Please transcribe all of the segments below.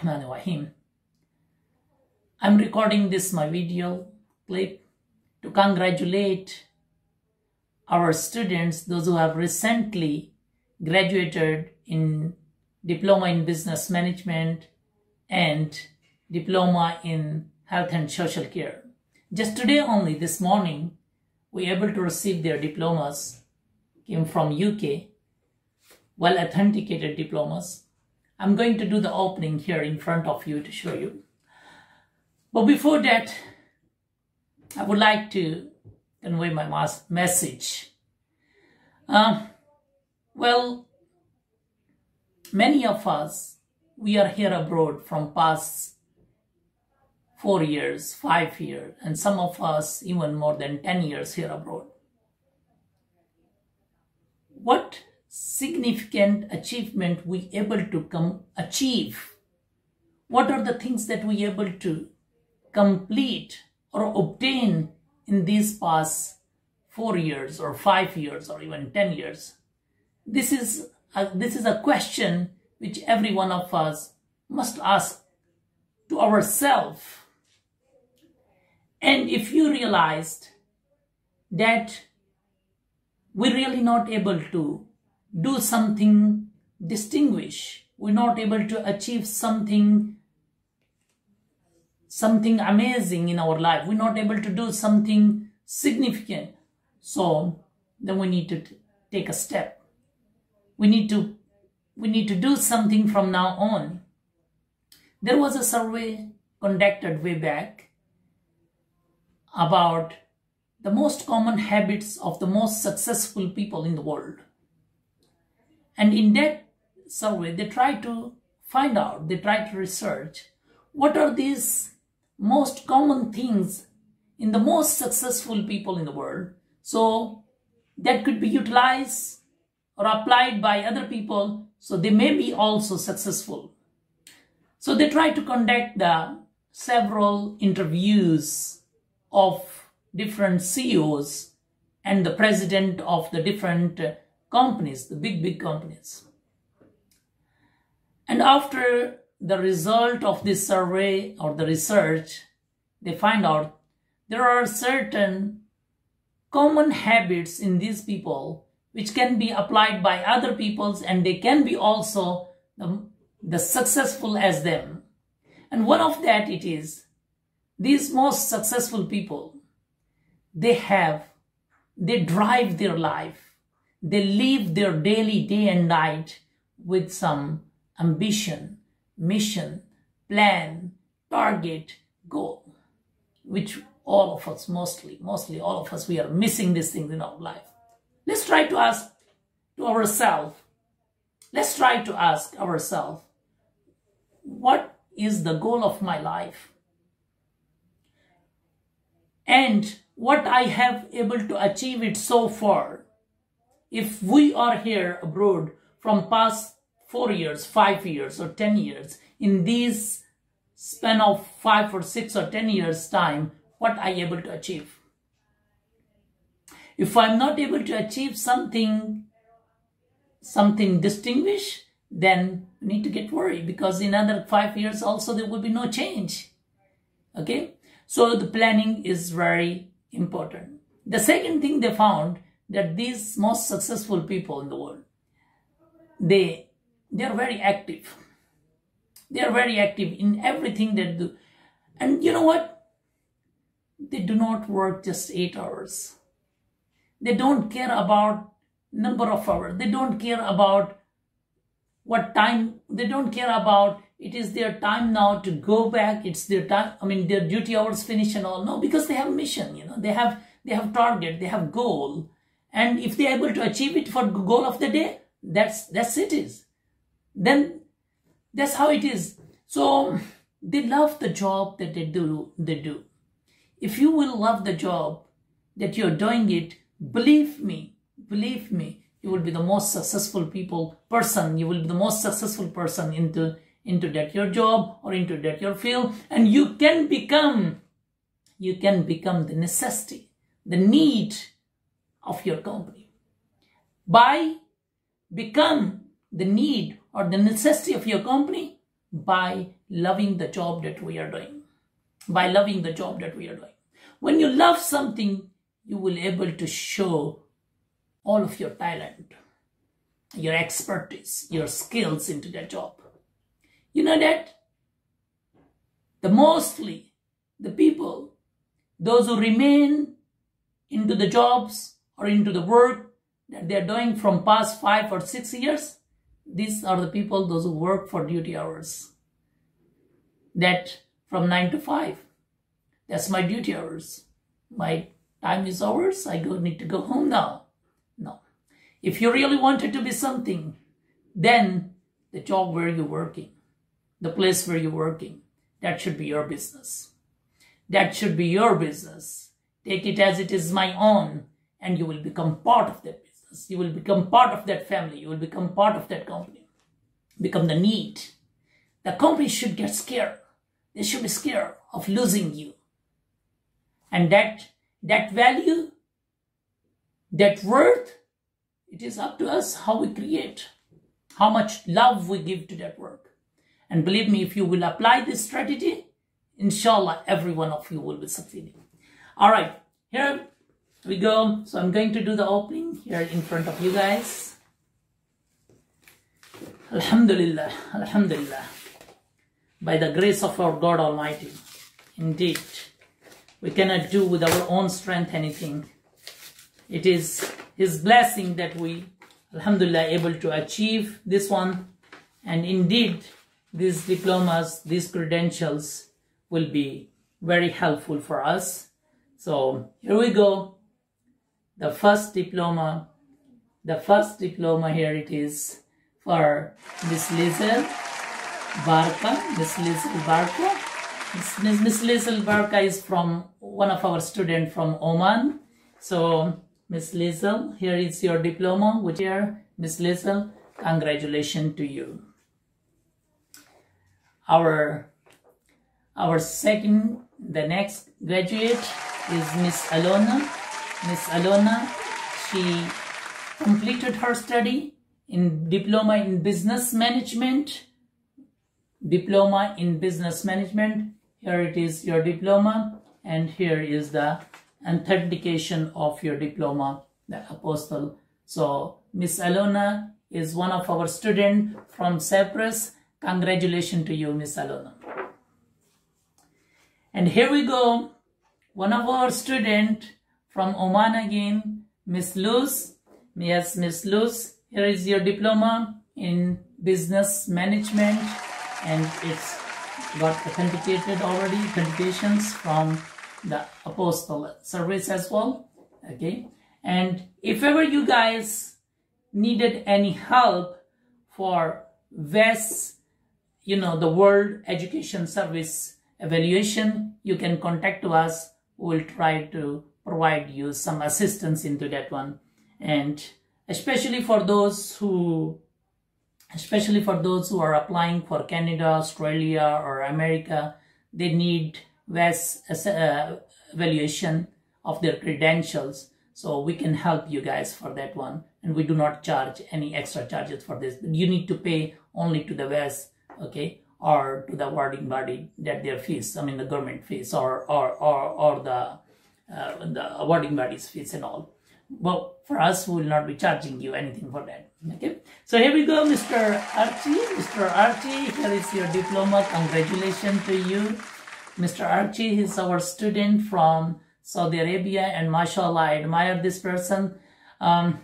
Rahim. I'm recording this my video clip to congratulate our students, those who have recently graduated in Diploma in Business Management and Diploma in Health and Social Care. Just today only, this morning, we able to receive their diplomas, came from UK, well authenticated diplomas I'm going to do the opening here in front of you to show you. But before that, I would like to convey my message. Uh, well, many of us, we are here abroad from past four years, five years, and some of us even more than 10 years here abroad. What significant achievement we able to come achieve? What are the things that we able to complete or obtain in these past four years or five years or even 10 years? This is a, this is a question which every one of us must ask to ourselves. And if you realized that we're really not able to do something distinguish. We're not able to achieve something something amazing in our life. We're not able to do something significant. So then we need to take a step. We need to we need to do something from now on. There was a survey conducted way back about the most common habits of the most successful people in the world. And in that survey, they try to find out, they try to research what are these most common things in the most successful people in the world. So that could be utilized or applied by other people so they may be also successful. So they try to conduct the several interviews of different CEOs and the president of the different companies, the big, big companies. And after the result of this survey or the research, they find out there are certain common habits in these people which can be applied by other peoples and they can be also the, the successful as them. And one of that it is, these most successful people, they have, they drive their life they live their daily day and night with some ambition, mission, plan, target, goal, which all of us mostly, mostly all of us, we are missing these things in our life. Let's try to ask to ourselves, let's try to ask ourselves, what is the goal of my life? And what I have able to achieve it so far if we are here abroad from past four years, five years or 10 years, in these span of five or six or 10 years time, what I able to achieve? If I'm not able to achieve something, something distinguished, then we need to get worried because in another five years also there will be no change. Okay. So the planning is very important. The second thing they found that these most successful people in the world, they, they are very active. They are very active in everything they do. And you know what? They do not work just eight hours. They don't care about number of hours. They don't care about what time. They don't care about it is their time now to go back. It's their time. I mean, their duty hours finish and all. No, because they have mission, you know, they have, they have target, they have goal and if they are able to achieve it for goal of the day that's that's it is. Then that's how it is. So they love the job that they do they do. If you will love the job that you're doing it believe me believe me you will be the most successful people person. You will be the most successful person into into that your job or into that your field. And you can become you can become the necessity the need of your company. By become the need or the necessity of your company by loving the job that we are doing. By loving the job that we are doing. When you love something, you will able to show all of your talent, your expertise, your skills into that job. You know that the mostly the people, those who remain into the jobs or into the work that they're doing from past five or six years, these are the people, those who work for duty hours. That from nine to five, that's my duty hours. My time is hours. I go need to go home now. No. If you really wanted to be something, then the job where you're working, the place where you're working, that should be your business. That should be your business. Take it as it is my own, and you will become part of that business. You will become part of that family. You will become part of that company. Become the need. The company should get scared. They should be scared of losing you. And that that value, that worth, it is up to us how we create, how much love we give to that work. And believe me, if you will apply this strategy, inshallah, every one of you will be succeeding. All right, here we go. So I'm going to do the opening here in front of you guys. Alhamdulillah, Alhamdulillah. By the grace of our God Almighty, indeed, we cannot do with our own strength anything. It is His blessing that we, Alhamdulillah, able to achieve this one. And indeed, these diplomas, these credentials will be very helpful for us. So here we go. The first diploma, the first diploma here it is for Miss Lyzelle Barca, Miss Lyzelle Barca. Miss, Miss Lyzelle Barca is from one of our students from Oman. So Miss Lyzelle, here is your diploma, which here, Miss Lyzelle, congratulations to you. Our, our second, the next graduate is Miss Alona. Miss Alona, she completed her study in diploma in business management diploma in business management here it is your diploma and here is the authentication of your diploma, the apostille. So Miss Alona is one of our student from Cyprus. Congratulations to you, Miss Alona. And here we go. One of our student from Oman again, Miss Luz. Yes, Miss Luz. Here is your diploma in business management and it's got authenticated already, authentications from the apostille service as well okay and if ever you guys needed any help for WES you know the world education service evaluation you can contact us we'll try to provide you some assistance into that one and especially for those who especially for those who are applying for Canada, Australia or America, they need uh, evaluation of their credentials. So we can help you guys for that one. And we do not charge any extra charges for this. You need to pay only to the WES, okay, or to the awarding body that their fees, I mean the government fees or or or, or the uh, the awarding body's fees and all. Well, for us, we will not be charging you anything for that. Okay. So here we go, Mr. Archie. Mr. Archie, here is your diploma. Congratulations to you. Mr. Archie is our student from Saudi Arabia and mashallah, I admire this person. Um,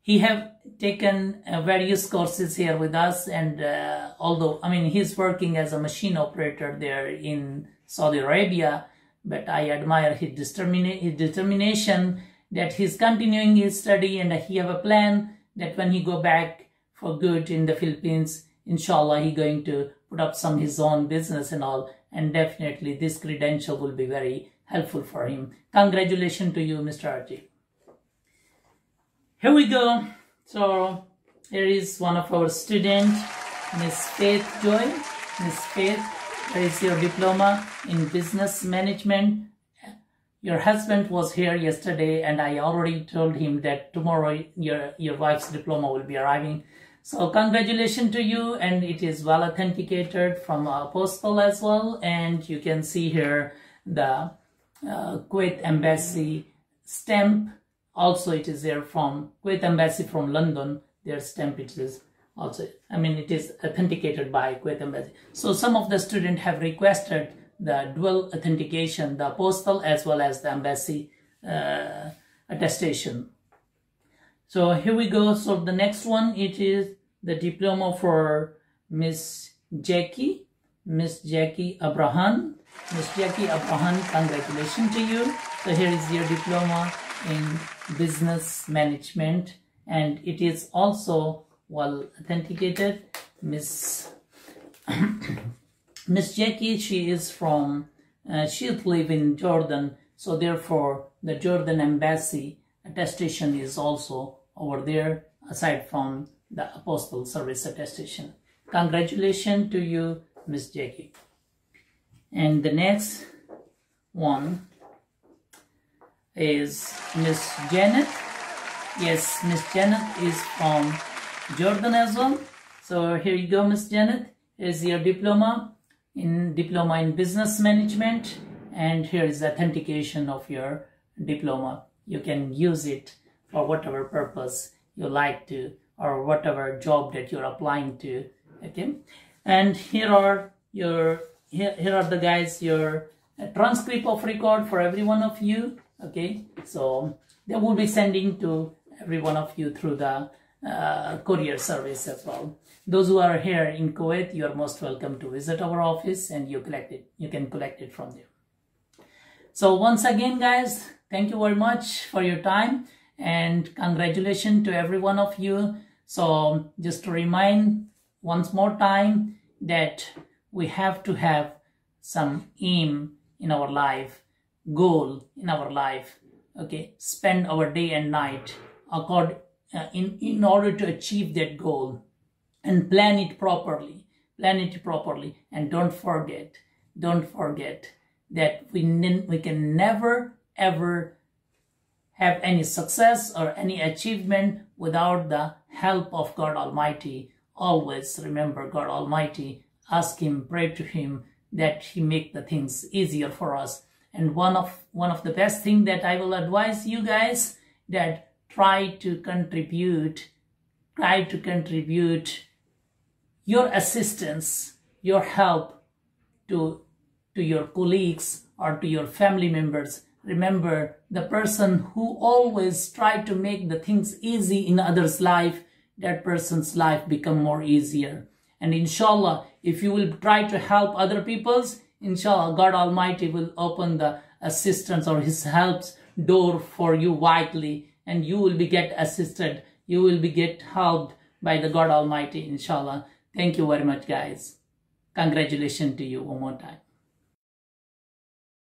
he have taken uh, various courses here with us and uh, although, I mean, he's working as a machine operator there in Saudi Arabia, but I admire his, determina his determination that he's continuing his study and he have a plan that when he go back for good in the Philippines, inshallah, he going to put up some his own business and all and definitely this credential will be very helpful for him. Congratulations to you, Mr. Archie. Here we go. So here is one of our students, Miss Faith Joy. Miss Faith, there is your diploma in business management. Your husband was here yesterday and I already told him that tomorrow your, your wife's diploma will be arriving. So congratulations to you and it is well authenticated from postal as well and you can see here the uh, Kuwait Embassy stamp also it is there from Kuwait Embassy from London their stamp it is also I mean it is authenticated by Kuwait Embassy. So some of the students have requested the dual authentication the postal as well as the embassy uh, attestation. So here we go. So the next one it is the diploma for Miss Jakie, Miss Jakie Abraham. Miss Jakie Abraham, congratulations to you. So here is your diploma in business management and it is also well authenticated. Miss Miss Jakie, she is from, uh, she live in Jordan. So therefore the Jordan embassy attestation is also over there aside from the apostille service attestation. Congratulations to you, Miss Jakie. And the next one is Miss Janet. Yes, Miss Janet is from Jordan as well. So here you go, Miss Janet. Here's your diploma in diploma in business management and here is authentication of your diploma. You can use it for whatever purpose you like to or whatever job that you're applying to okay and here are your here, here are the guys your uh, transcript of record for every one of you okay so they will be sending to every one of you through the uh, courier service as well. Those who are here in Kuwait you are most welcome to visit our office and you collect it you can collect it from there. So once again guys thank you very much for your time and congratulations to every one of you. So just to remind once more time that we have to have some aim in our life, goal in our life, okay, spend our day and night accord, uh, in, in order to achieve that goal and plan it properly, plan it properly and don't forget, don't forget that we, we can never ever have any success or any achievement without the help of God Almighty. Always remember God Almighty. Ask Him, pray to Him that He make the things easier for us. And one of one of the best thing that I will advise you guys that try to contribute, try to contribute your assistance, your help to to your colleagues or to your family members Remember, the person who always try to make the things easy in others' life, that person's life become more easier. And inshallah, if you will try to help other people's, inshallah, God Almighty will open the assistance or his helps door for you widely and you will be get assisted. You will be get helped by the God Almighty, inshallah. Thank you very much, guys. Congratulations to you one more time.